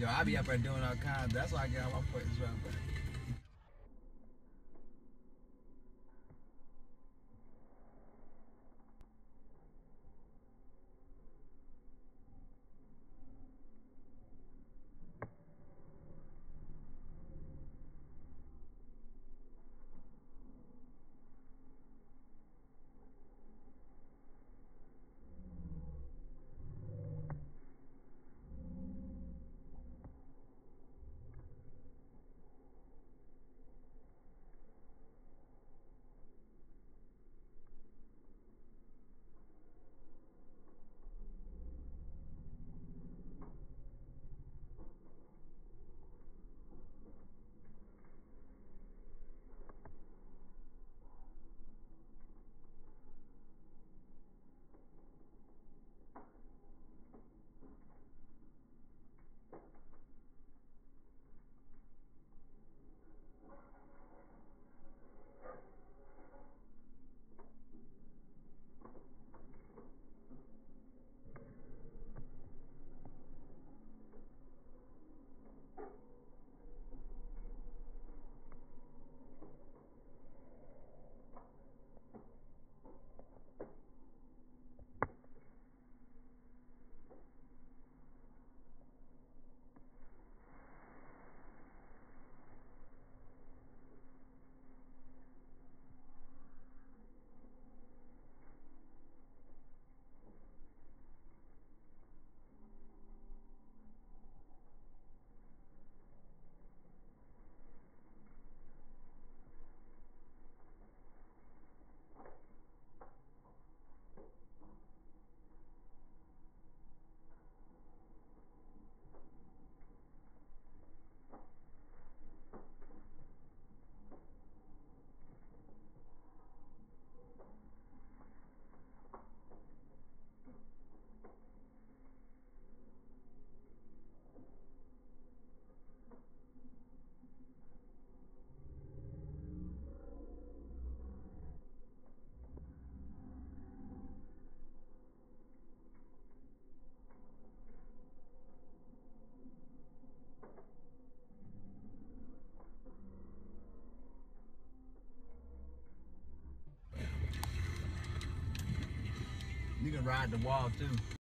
Yo, I be up there doing all kinds. That's why I get all my points right. Ride the wall too.